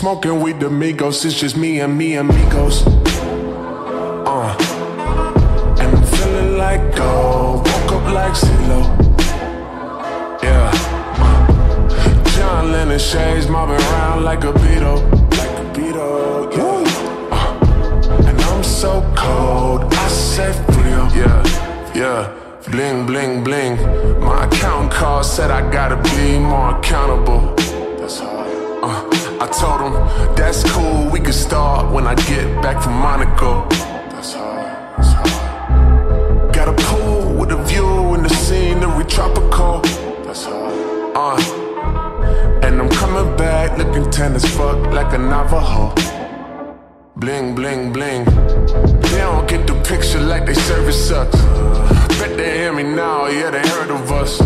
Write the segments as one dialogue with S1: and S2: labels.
S1: Smoking with the Migos, it's just me and me amigos. Uh, and I'm feeling like gold. Woke up like CeeLo. Yeah. Uh, John Lennon shades mobbing around like a Beatle. Like a Beatle, yeah. Uh, and I'm so cold, I say frio. Yeah, yeah. Bling, bling, bling. My account call when I get back from Monaco. That's hard, that's hard. Got a pool with a view and the scenery tropical. That's hard. Uh, and I'm coming back looking tan as fuck like a Navajo. Bling, bling, bling. They don't get the picture like they service sucks. Bet they hear me now, yeah, they heard of us.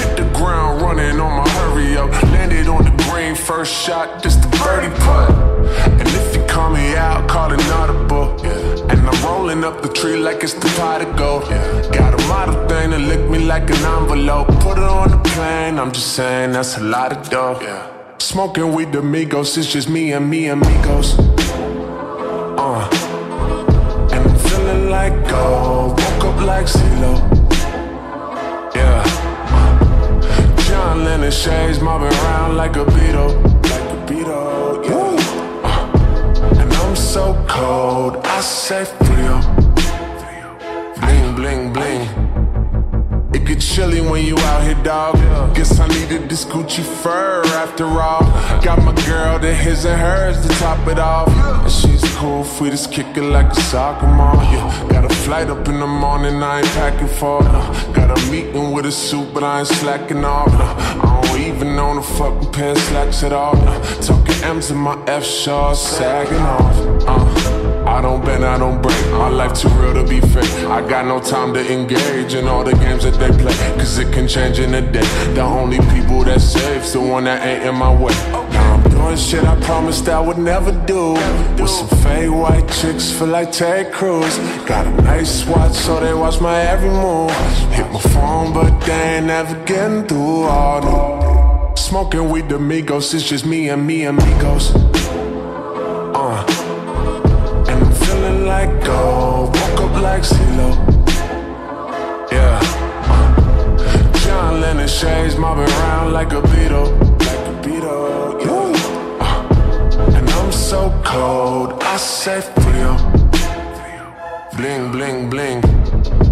S1: Hit the ground running on my hurry up. Landed on the green, first shot, just the birdie putt. Rolling up the tree like it's the pot of gold. Got a model thing that lick me like an envelope. Put it on the plane, I'm just saying that's a lot of dough. Smoking with the Migos, it's just me and me amigos. Uh, and I'm feeling like gold. Woke up like CeeLo. Yeah. John Lennon shades mobbing around like a Beatle. Like a Beatle, yeah. Uh, and I'm so cold, I say. Bling, bling. It get chilly when you out here, dog. Guess I needed this Gucci fur after all. Got my girl, then his and hers to top it off. And she's cool, free to kick it like a soccer mom. Yeah, got a flight up in the morning, I ain't packing for. Got a meeting with a suit, but I ain't slacking off. I don't even own a fucking pair slacks at all. Talking M's in my F shorts, sagging off. I don't bend, I don't break. My life too real to be fake. I got no time to engage in all the games that they play. Cause it can change in a day. The only people that save's the one that ain't in my way. Now I'm doing shit I promised I would never do. With some fake white chicks, feel like Ted Cruz. Got a nice watch, so they watch my every move. Hit my phone, but they ain't never getting through. Oh no. Smoking with the Migos, it's just me and me and amigos. Like gold. Woke up like CeeLo. Yeah. John Lennon shades mobbing around like a Beatle. Like a Beatle, yeah. Uh, and I'm so cold, I say frio. Bling, bling, bling.